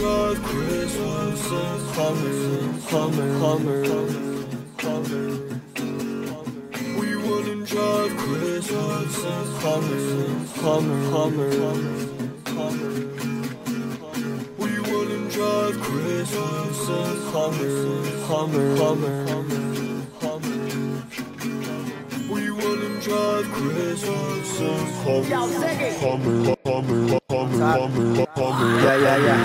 drive Chris Wilson's Hummer, Hummer, Hummer, Hummer. We wouldn't drive Chris Wilson's Hummer, Hummer, Hummer, Hummer. We wouldn't drive Chris Wilson's Hummer, Hummer, Hummer, Hummer. We wouldn't drive Chris Wilson's Hummer, Hummer, Hummer, Hummer, Hummer. Yeah, yeah, yeah.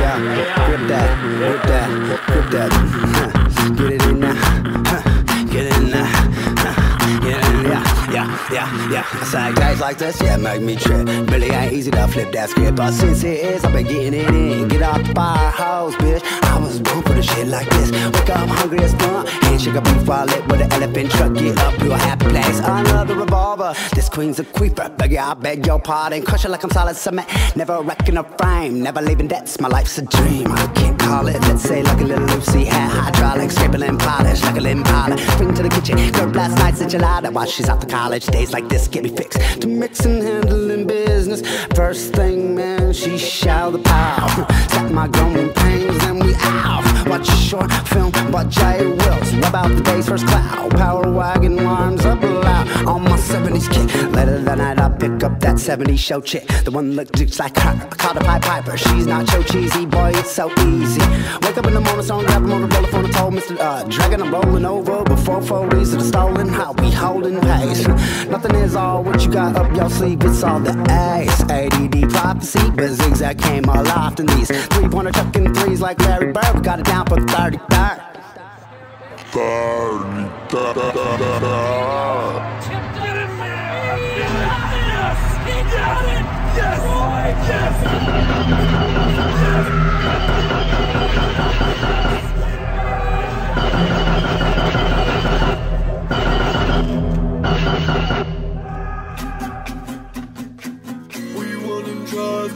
Yeah. Grip that, grip that, grip that. Huh. Get it in there. Huh. Get it in there. Huh. Get there. Yeah, yeah, yeah. I say guys like this, yeah, make me trip. Really ain't easy to flip that script, but since it is, I've been getting it in. Get out the firehose, bitch. I was born for the shit like this. Wake up hungry as fuck. A beef while lit with an elephant truck. Get up to a happy place. Another revolver. This queen's a queeper. Beg I beg your pardon. Crush it like I'm solid cement. Never wrecking a frame. Never leaving debts. My life's a dream. I can't call it. Let's say like a little Lucy hat. Hydraulics, scraping and polish like a Impala. Spring to the kitchen. Girl, last night's enchilada while she's out to college. Days like this get me fixed. To mix and handling business. First thing, man, she shout the power. Set my growing pains and we out. Watch a short film by Jay Wills. Rub out the day's first cloud. Power wagon warms up loud on my 70s kick. Later that night, I pick up that 70s show chick. The one that looks like her. I call the Pied Piper. She's not so cheesy, boy, it's so easy. Wake up in the morning, song, grab a motor phone, and told Mr. Uh, Dragon, I'm rolling over before 40s of the stolen. How we holding pace. Nothing is all what you got up your sleeve. It's all the ace. ADD prophecy, but zigzag came all often. These three pointer chucking threes like Larry Bird. We got it down for 30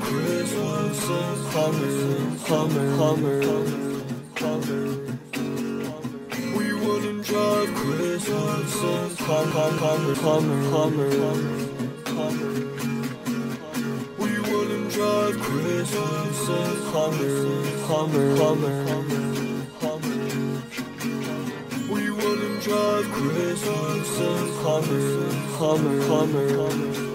Chris Wilson's Hummer, Hummer, Hummer, Hummer love Chris Hudson. Come, come, come, come, come, come. We wouldn't drive Chris Hudson. Come, come, come, come. We wouldn't drive Chris Hudson. Come, come, come, come.